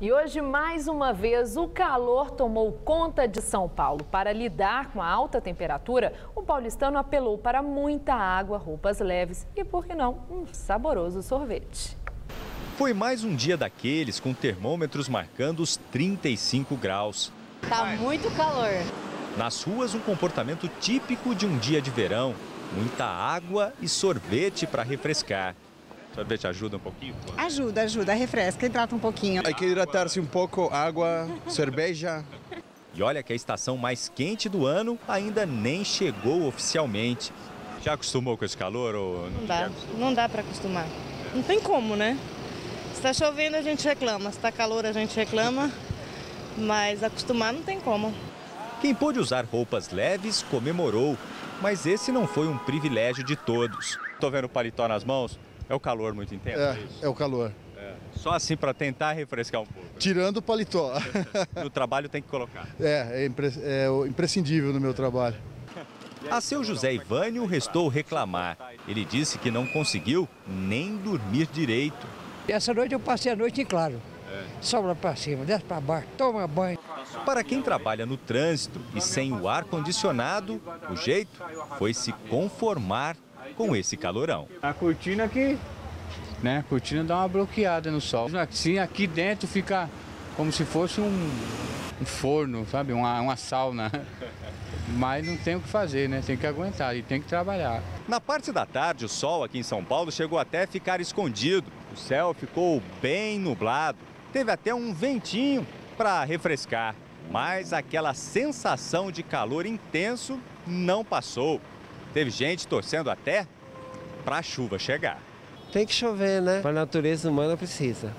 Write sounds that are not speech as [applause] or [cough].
E hoje, mais uma vez, o calor tomou conta de São Paulo. Para lidar com a alta temperatura, o paulistano apelou para muita água, roupas leves e, por que não, um saboroso sorvete. Foi mais um dia daqueles com termômetros marcando os 35 graus. Tá muito calor. Nas ruas, um comportamento típico de um dia de verão. Muita água e sorvete para refrescar. Sorvete ajuda um pouquinho? Ajuda, ajuda, refresca, hidrata um pouquinho. Hay que hidratar-se um pouco, água, cerveja. E olha que a estação mais quente do ano ainda nem chegou oficialmente. Já acostumou com esse calor ou não? Não dá, não dá para acostumar. Não tem como, né? Se está chovendo a gente reclama, se está calor a gente reclama, mas acostumar não tem como. Quem pôde usar roupas leves comemorou, mas esse não foi um privilégio de todos. Tô vendo o paletó nas mãos, é o calor muito intenso? É, é, é o calor. É. Só assim para tentar refrescar um pouco. Né? Tirando o paletó. [laughs] no trabalho tem que colocar. É, é, impre é imprescindível no meu trabalho. A seu José Ivânio restou reclamar. Ele disse que não conseguiu nem dormir direito. Essa noite eu passei a noite em claro. É. Sobra para cima, desce para baixo, toma banho. Para quem trabalha no trânsito e sem o ar-condicionado, o jeito foi se conformar com esse calorão. A cortina aqui, né? A cortina dá uma bloqueada no sol. Assim, aqui dentro fica como se fosse um, um forno, sabe? Uma, uma sauna. [laughs] Mas não tem o que fazer, né? Tem que aguentar e tem que trabalhar. Na parte da tarde, o sol aqui em São Paulo chegou até a ficar escondido. O céu ficou bem nublado. Teve até um ventinho para refrescar. Mas aquela sensação de calor intenso não passou. Teve gente torcendo até para a chuva chegar. Tem que chover, né? Para a natureza humana precisa.